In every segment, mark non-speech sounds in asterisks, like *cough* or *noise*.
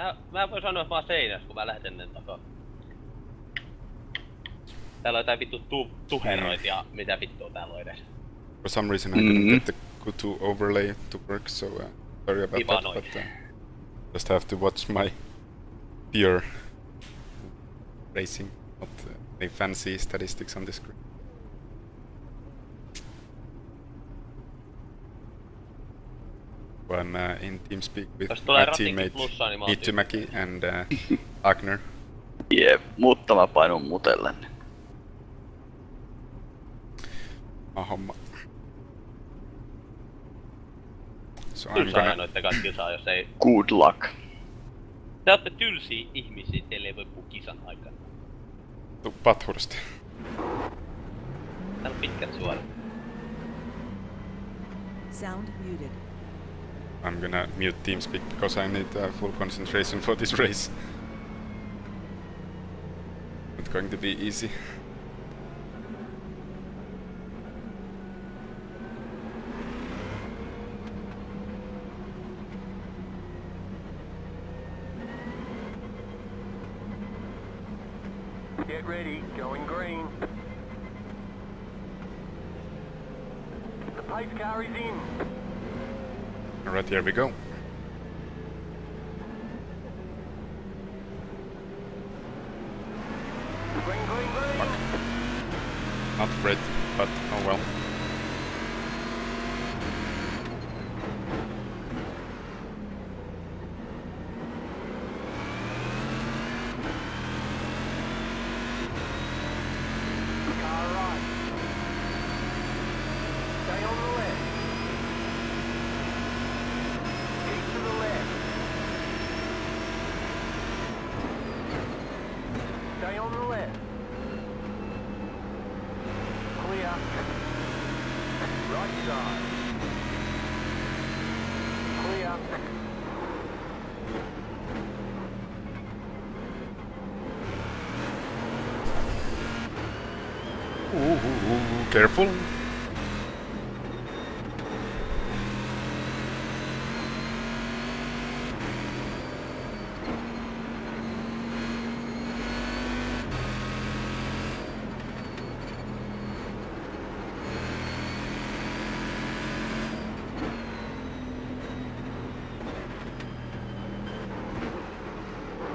Mä, mä voin sanoa, että mä oon seinässä, kun mä lähden ennen takaa. Täällä on jotain vittu tu tuheroit ja mitä vittua täällä on edes. For some reason I couldn't get the Kutu overlay to work, so uh, sorry about that, Ivanoid. but uh, just have to watch my pure racing, not uh, any fancy statistics on the screen. I'm uh, in TeamSpeak with my teammate plussaa, niin mä Itsumäki and uh, Agner. Jep, mutta mä painun mutelle. niin Oma homma. So I'm Tylsää gonna... noitten kanssa kisaa, jos ei... Good luck. Te ootte tylsiä ihmisiä, teille ei voi puhua kisan aikana. to Bathurst. Täällä on pitkät suorat. Sound muted. I'm gonna mute TeamSpeak because I need uh, full concentration for this race. Not going to be easy. Get ready, going green. The pace car is in. Alright, here we go. Not great, but oh well. Car right. Stay on the left. Keep to the left. Stay on the left. Clear. Right side. Clear. Ooh, ooh, ooh, careful.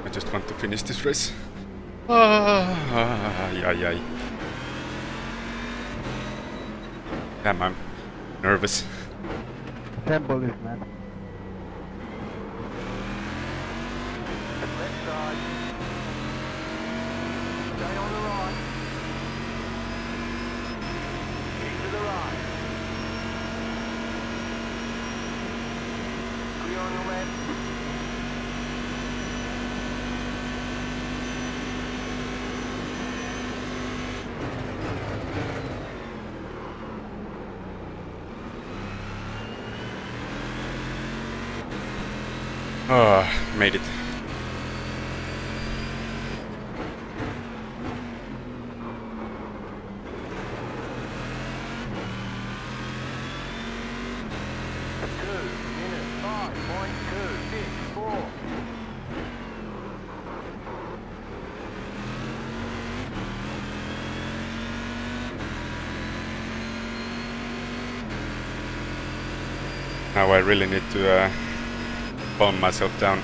I just want to finish this race. Ah, ah, ah, ah ay, ay, ay. Damn, I'm nervous. Temple is man. Left side. Stay on the right. Keep to the right. Clear on the left. Ah, made it. Two minutes five point two six four. Now I really need to uh, calm myself down.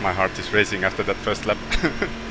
My heart is racing after that first lap. *laughs*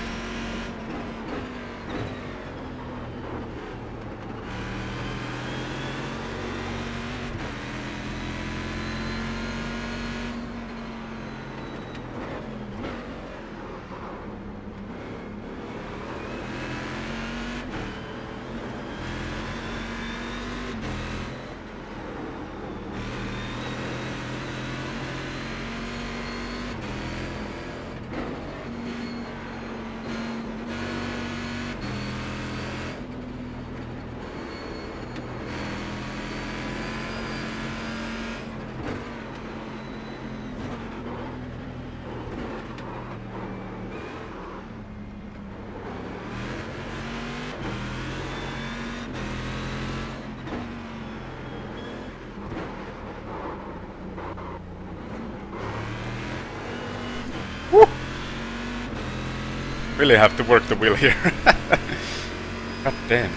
Really have to work the wheel here. *laughs* God damn.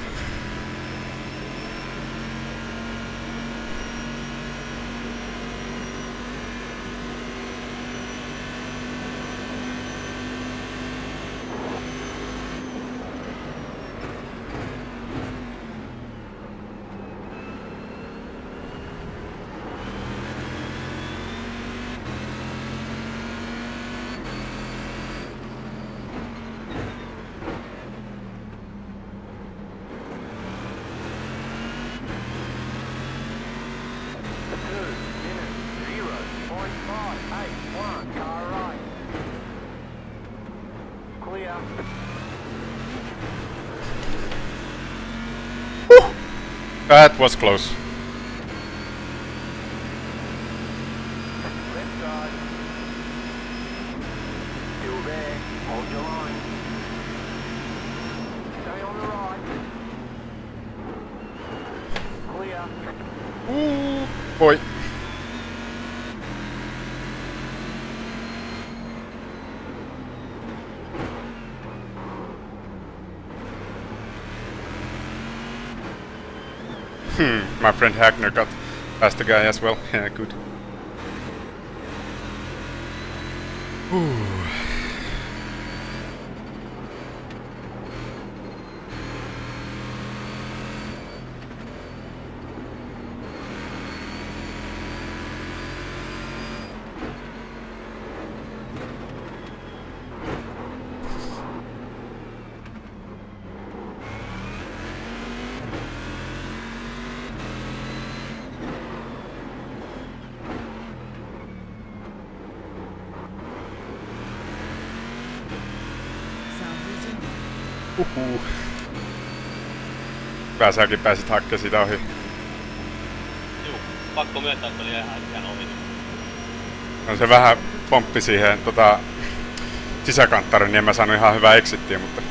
Two minutes, zero point five eight one, car right. Clear. That was close. Left side. Still there. Hold your line. Stay on the was close. Ooh, boy. My friend Hagner got past the guy as well. *laughs* Yeah, good. Ooh. Hyvä säkin pääsit hakkeen siitä ohi. Juu, pakko myöntää, että oli ihan, ihan ohi. No se vähän pomppi siihen tota, sisäkanttariin, niin en mä saanut ihan hyvää exittiä, mutta...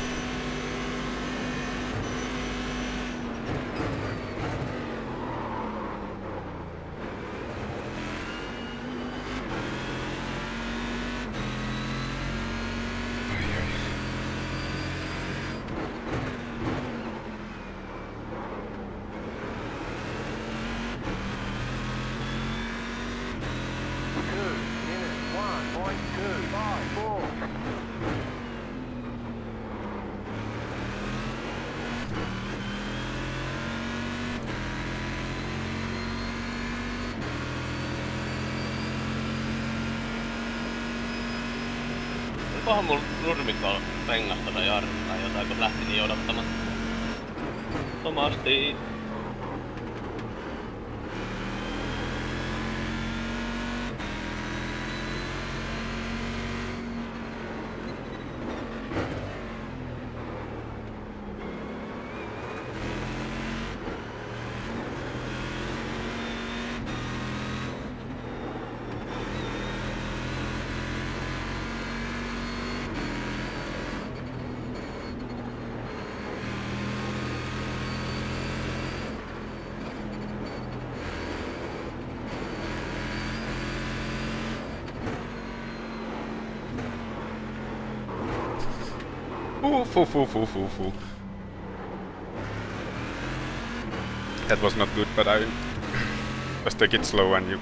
That was not good, but I *clears throat* just take it slow and you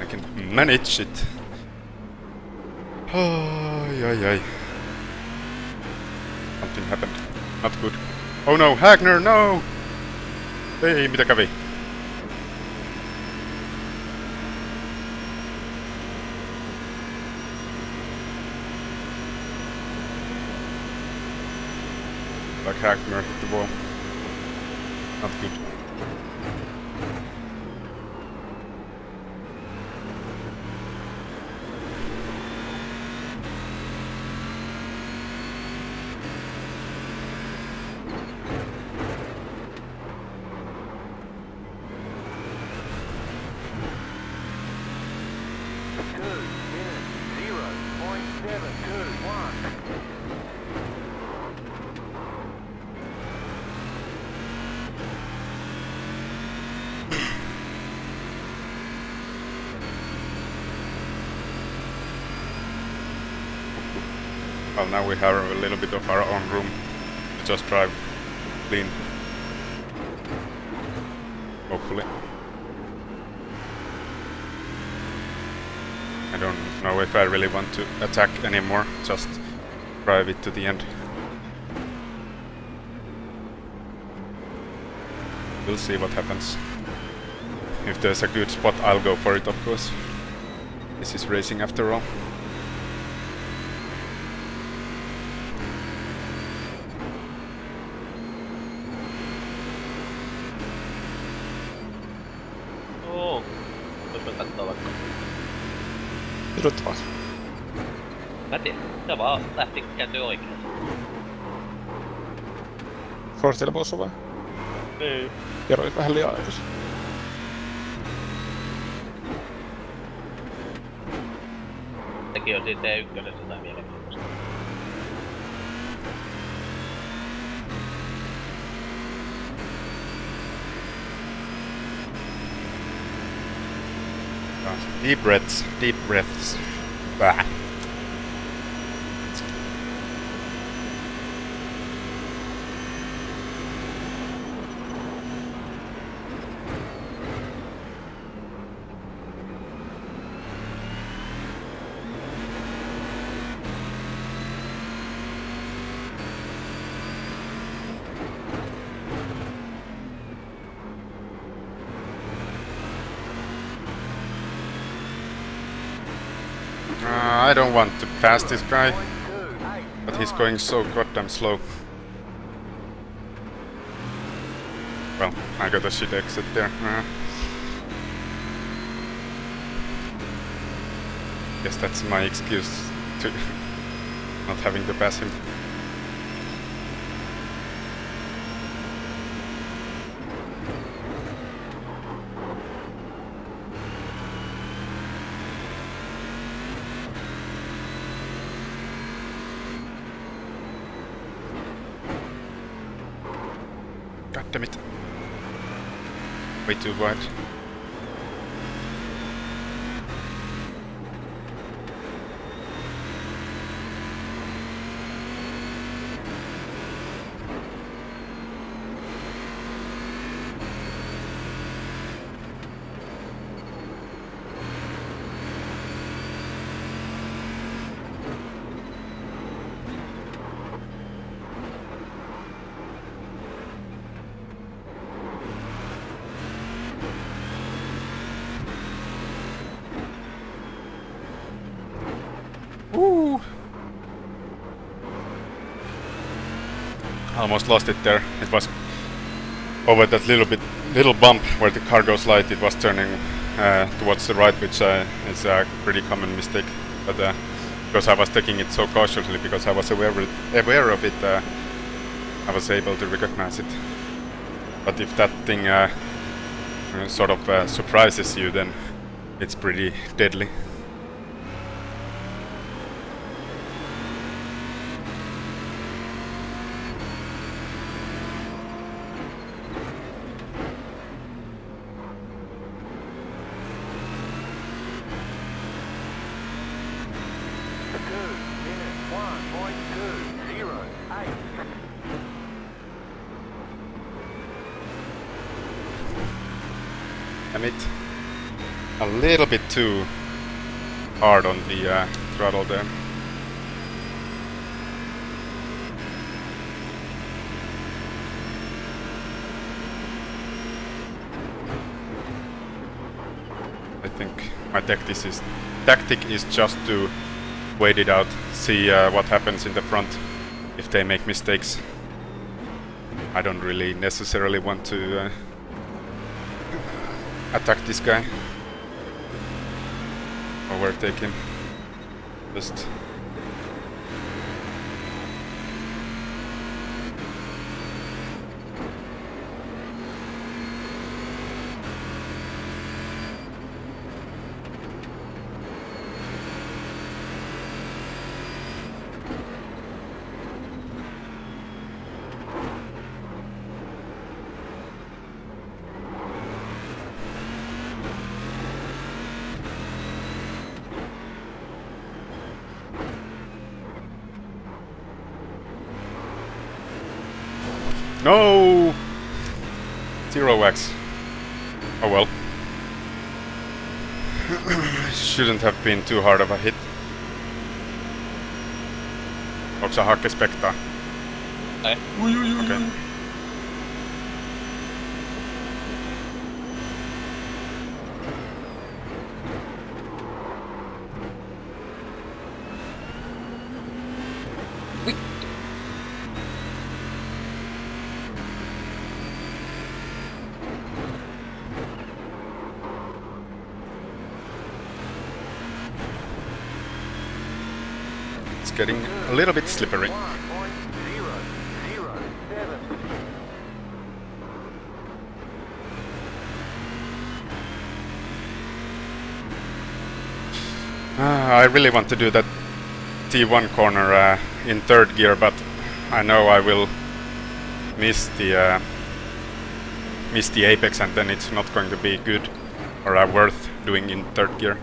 I can manage it. Ai, ai, ai. Something happened. Not good. Oh no, Hagner, no! Ei, mitä kävi? The wall. Not good. Two minutes, zero point seven two one. Well, now we have a little bit of our own room to just drive clean. Hopefully. I don't know if I really want to attack anymore, just drive it to the end. We'll see what happens. If there's a good spot, I'll go for it, of course. This is racing after all. Katsoa vaikka. Iduttavaa. Mä tiedän. Se vaan lähti kääntyy oikein. Forstilla bussa vai? Niin. Kerroit vähän liian aikaisin. Sekin on siinä T1 jotain Deep breaths, deep breaths. Bah. Uh, I don't want to pass this guy, but he's going so goddamn slow. Well, I got a shit exit there. Uh, guess that's my excuse to *laughs* not having to pass him. God damn it. Way too wide. Ooh. Almost lost it there. It was over that little bit, little bump where the car goes light. It was turning uh, towards the right, which uh, is a pretty common mistake. But uh, because I was taking it so cautiously, because I was aware aware of it uh, I was able to recognize it. But if that thing uh, sort of uh, surprises you, then it's pretty deadly. Two minutes, one point two zero eight. Damn it. A little bit too hard on the uh, throttle there. I think my tactic is tactic is just to wait it out, see uh, what happens in the front if they make mistakes. I don't really necessarily want to uh, attack this guy. Overtake him. Just Shouldn't have been too hard of a hit. Onko sä hakke spektaa? Ei. Okei. Getting a little bit slippery. 1.007. Ah, I really want to do that T1 corner uh, in third gear, but I know I will miss the uh, miss the apex, and then it's not going to be good or uh, worth doing in third gear.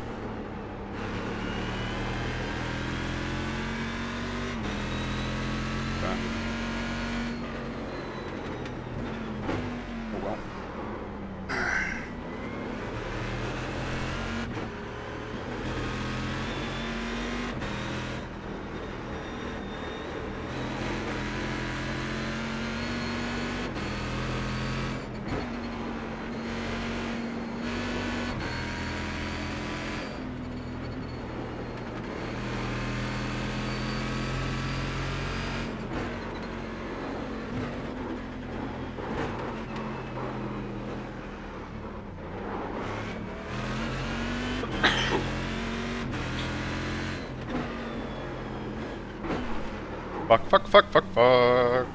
Fuck, fuck, fuck, fuck, fuck.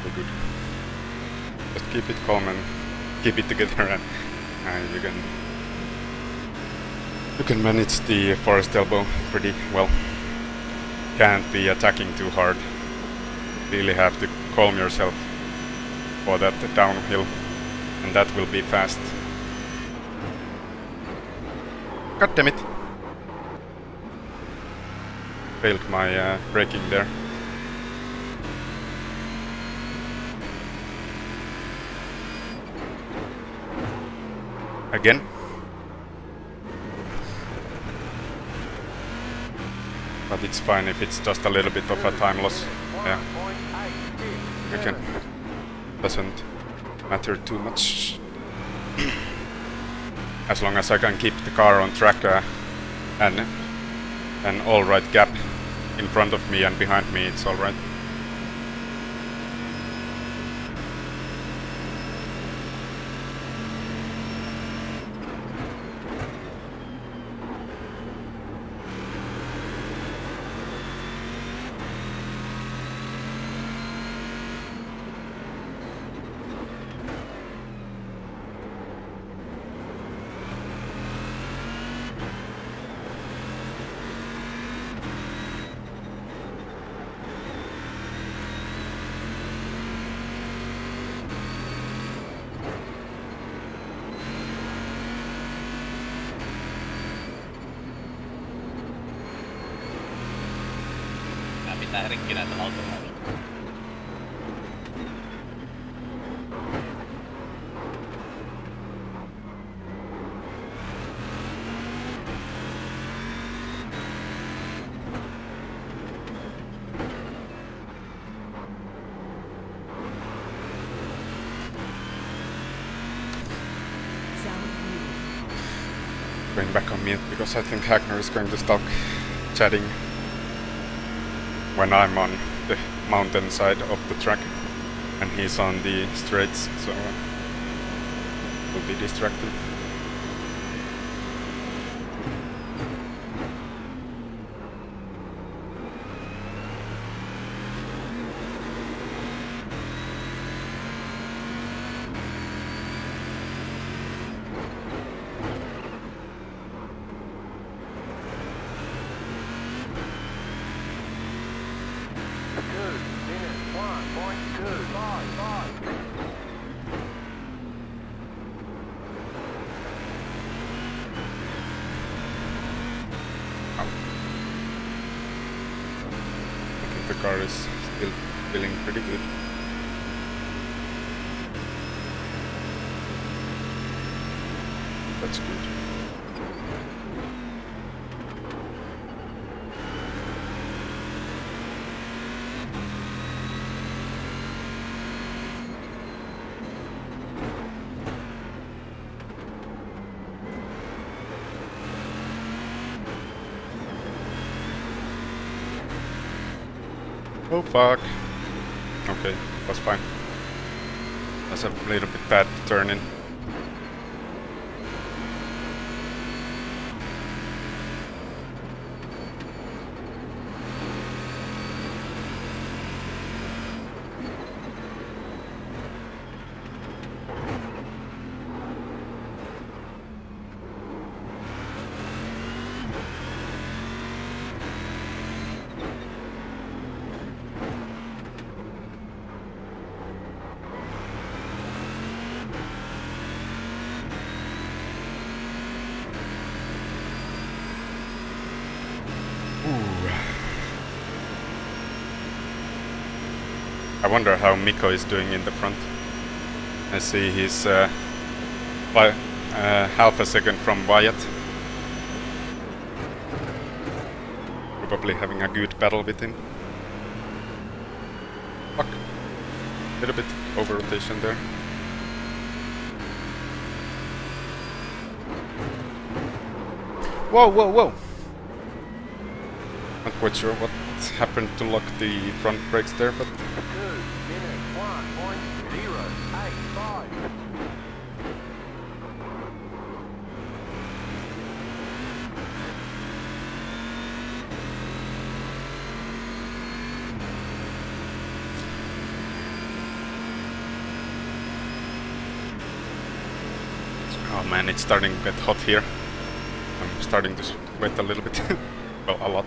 Very good. Just keep it calm and keep it together and uh, you can you can manage the Forrest Elbow pretty well. Can't be attacking too hard. Really have to calm yourself for that downhill and that will be fast. God damn it! Failed my uh, braking there. Again. But it's fine if it's just a little bit of a time loss. Yeah, 1.867. again. Doesn't matter too much. as long as I can keep the car on track uh, and an alright gap in front of me and behind me, it's alright. Back on mute because I think Hagner is going to stop chatting when I'm on the mountain side of the track and he's on the straights, so uh, will be distracted. Two minutes. 1.255. I think the car is still feeling pretty good. That's good. Oh fuck. Okay, that's fine. That's a little bit bad turning. Ooh. I wonder how Miko is doing in the front. I see he's uh, by, uh, half a second from Wyatt. Probably having a good battle with him. Fuck. A little bit over rotation there. Whoa, whoa, whoa! Not quite sure what happened to lock the front brakes there, but oh man, it's starting to get hot here. I'm starting to sweat a little bit. *laughs* well, a lot.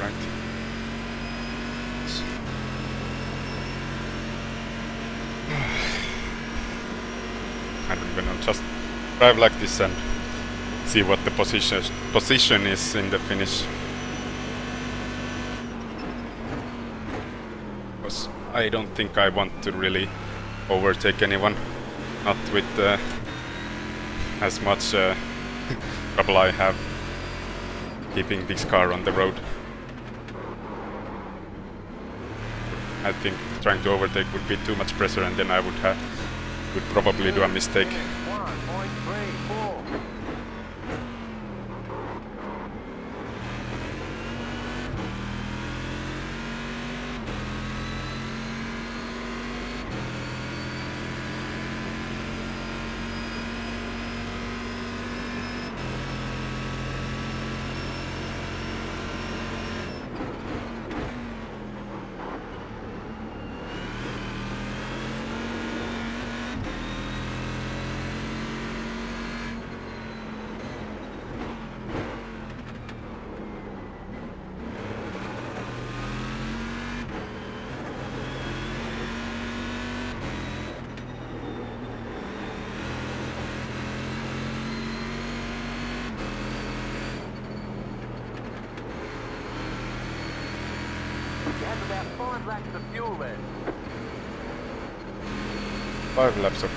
Right. I don't even know, just drive like this and see what the position position is in the finish. Because I don't think I want to really overtake anyone, not with uh, as much uh, *laughs* trouble I have keeping this car on the road. I think trying to overtake would be too much pressure and then I would have would probably do a mistake.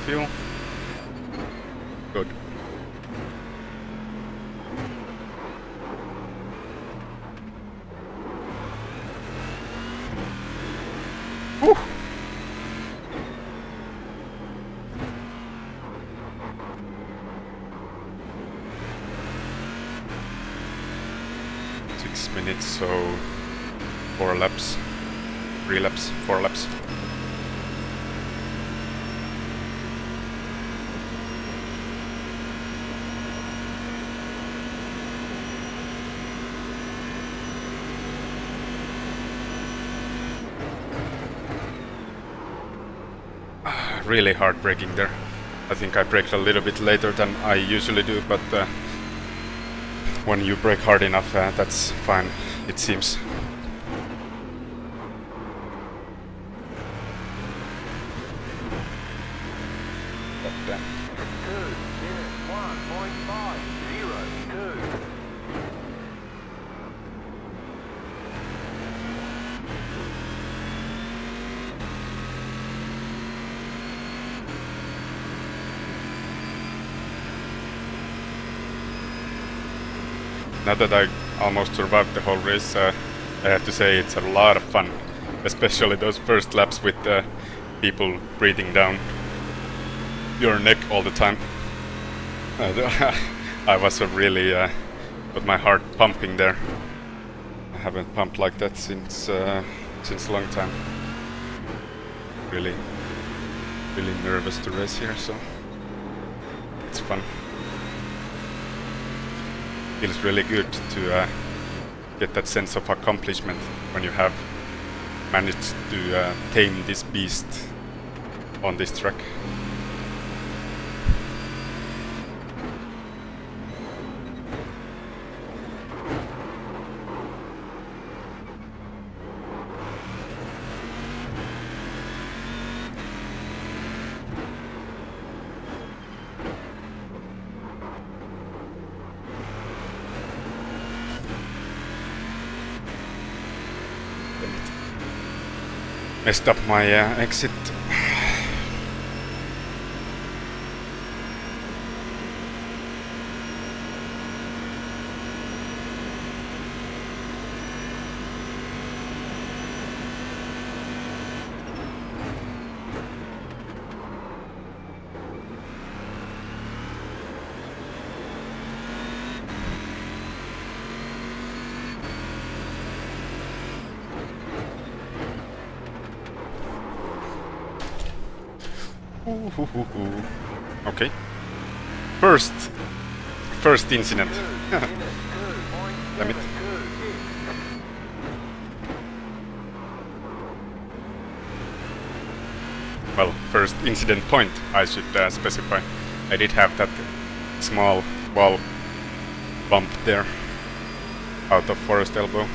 fuel? Good. Woo! Six minutes, so four laps, three laps, four laps. Really hard braking there. I think I braked a little bit later than I usually do, but uh, when you brake hard enough, uh, that's fine, it seems. But, uh, Two minutes one point five zero two. Now that I almost survived the whole race, uh, I have to say it's a lot of fun, especially those first laps with uh, people breathing down your neck all the time. Uh, *laughs* I was really uh, got my heart pumping there. I haven't pumped like that since uh, since a long time. Really, really nervous to race here, so it's fun feels really good to uh, get that sense of accomplishment when you have managed to uh, tame this beast on this track. Messed up my uh, exit. Ooh, Okay. First, first incident. *laughs* Damn it. Well, first incident point, I should uh, specify. I did have that small wall bump there out of Forrest Elbow.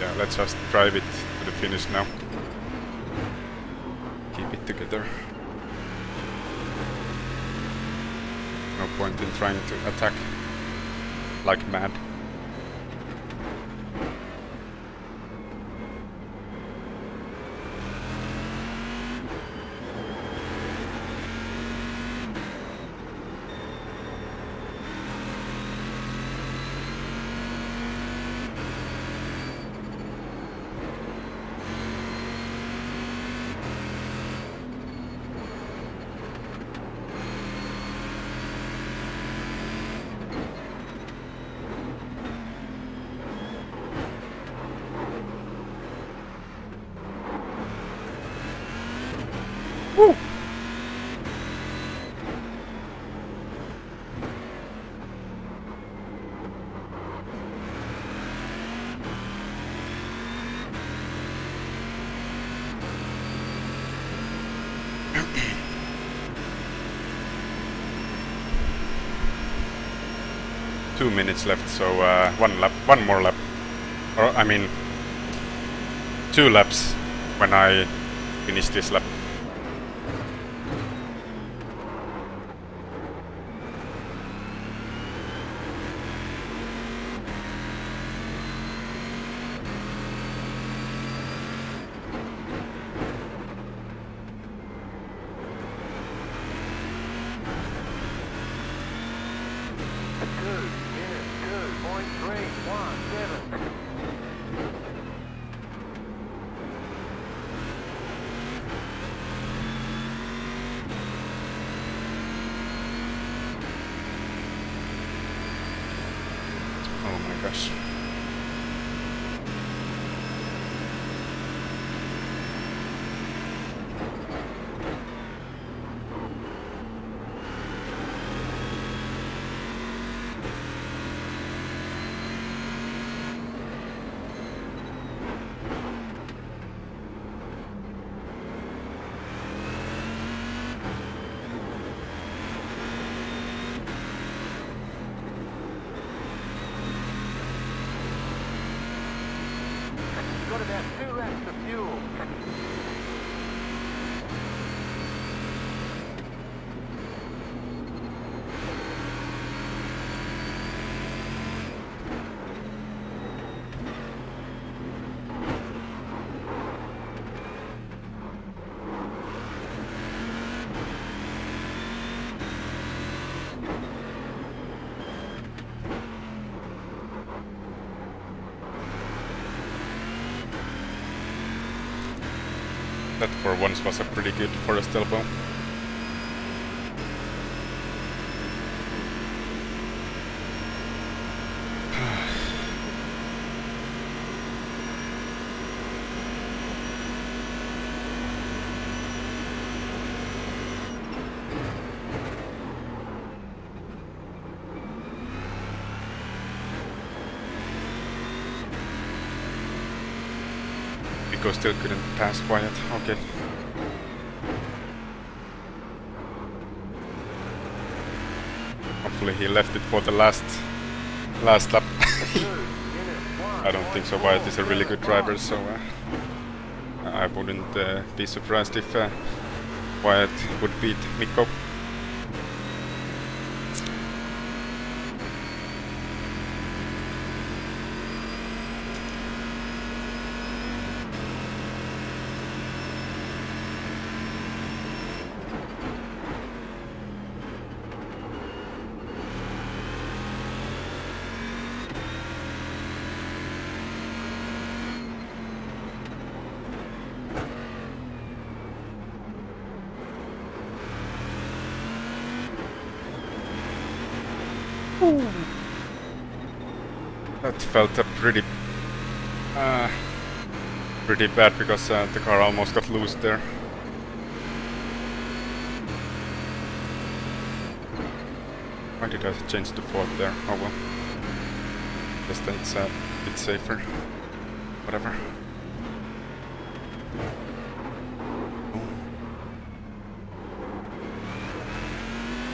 Yeah, let's just drive it to the finish now. Keep it together. Point in trying to attack like mad. Minutes left, so uh, one lap, one more lap. Or I mean, two laps when I finish this lap. Two minutes two point three one seven. my gosh. You've got about two of fuel. That for once was a pretty good Forrest Elbow. *sighs* Nico still couldn't pass Wyatt. Okay. He left it for the last last lap. *laughs* I don't think so. Wyatt is a really good driver, so uh, I wouldn't uh, be surprised if uh, Wyatt would beat Mikko. That felt a pretty, uh, pretty bad because uh, the car almost got loose there. Why did I change the fourth there? Oh well. Guess that's a bit safer. Whatever.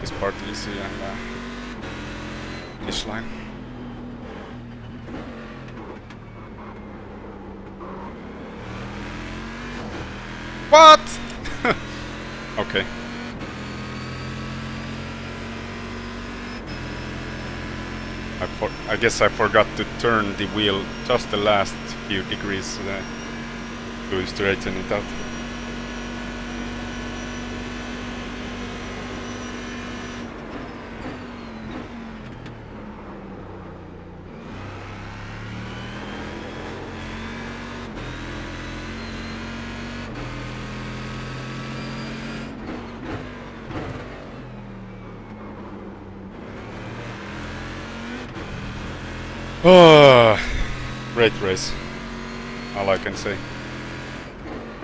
This part easy and uh, line. What? *laughs* okay. I, for I guess I forgot to turn the wheel just the last few degrees uh, to straighten it out. Oh, great race. All I can say.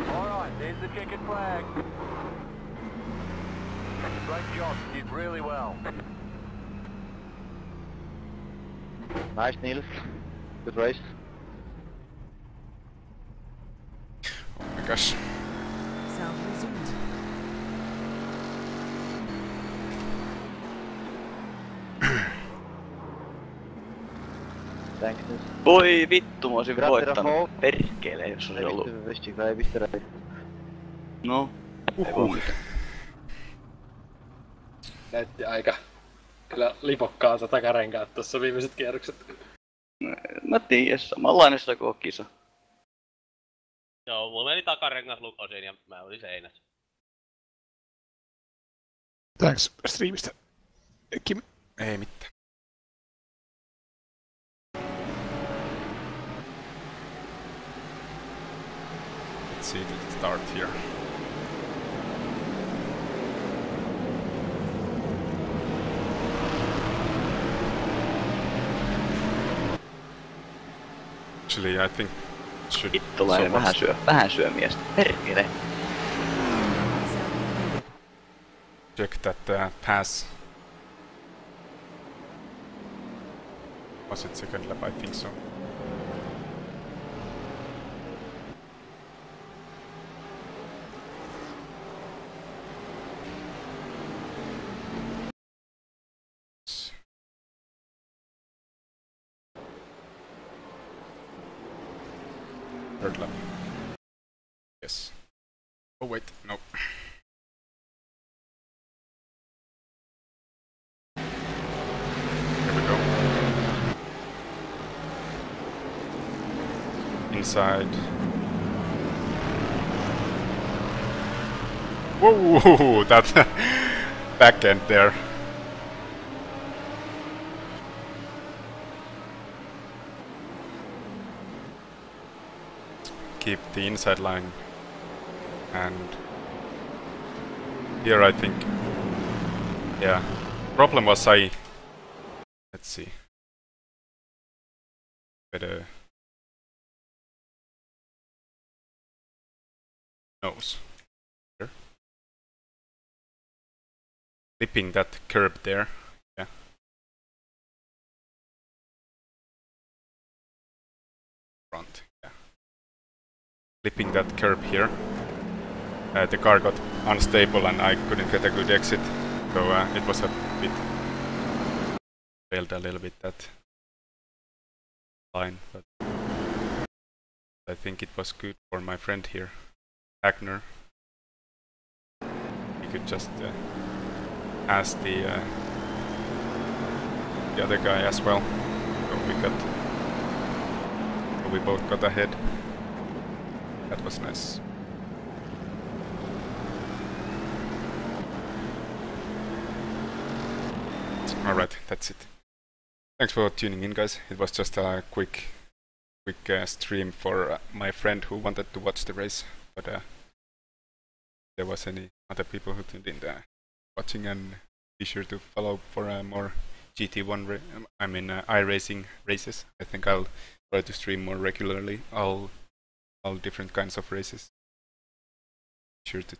Alright, there's the checkered flag. Great job, you did really well. Nice, Niels. Good race. Oh my gosh. Thanks. Voi vittu, mä Grazie, voittanut. Perkele, jos olisi ollut. Ei. No, ei voi mitään. näytti aika kyllä lipokkaansa takarenkaat tuossa viimeiset kierrokset. Mä tiedän, samanlainen sitä kuin kisa. Joo, mulla meni takarengas lukosiin ja mä olin seinässä. Thanks streamista. Kim. Ei mitään. See the start here. Actually, I think should Vittulainen vähän, syö, vähän syömiestä. Perkele. Sound muted. check that uh, pass. Was it second lap? I think so. Third lap. Yes. Oh wait, no. Here we go. Inside. Whoa, *laughs* that *laughs* back end there. Keep the inside line. And here I think, yeah. Problem was I Let's see. Better uh, nose. Here. Clipping that curb there. Clipping that curb here. Uh, the car got unstable and I couldn't get a good exit, so uh, it was a bit failed a little bit that line, but I think it was good for my friend here, Agner. He could just uh, ask the uh, the other guy as well. So we got, so we both got ahead. That was nice. Alright, that's it. Thanks for tuning in, guys. It was just a quick, quick uh, stream for uh, my friend who wanted to watch the race. But uh, there was any other people who tuned in uh, watching, and be sure to follow for uh, more GT1. Ra- um, I mean, uh, iRacing races. I think I'll try to stream more regularly. All, all different kinds of races. Sure to